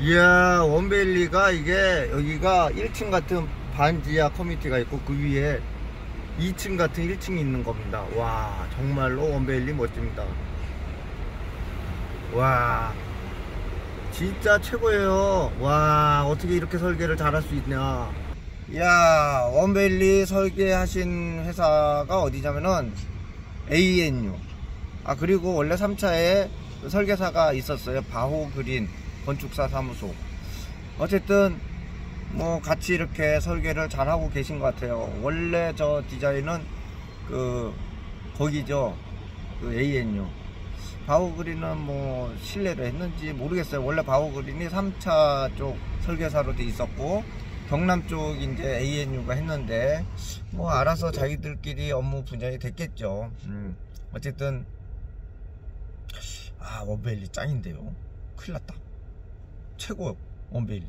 이야 원벨리가 이게 여기가 1층 같은 반지하 커뮤니티가 있고 그 위에 2층 같은 1층이 있는 겁니다. 와 정말로 원벨리 멋집니다. 와 진짜 최고예요. 와 어떻게 이렇게 설계를 잘할 수 있냐. 야 원벨리 설계하신 회사가 어디냐면은 ANU 아 그리고 원래 3차에 설계사가 있었어요. 바호 그린 건축사 사무소. 어쨌든 뭐 같이 이렇게 설계를 잘 하고 계신 것 같아요. 원래 저 디자인은 그 거기죠. 그 ANU 바오그린은 뭐 신뢰를 했는지 모르겠어요. 원래 바오그린이 3차 쪽 설계사로 돼 있었고 경남 쪽 이제 ANU가 했는데 뭐 알아서 자기들끼리 업무 분야이 됐겠죠. 음. 어쨌든 아 원벨리 짱인데요. 큰일 났다 최고 원벨리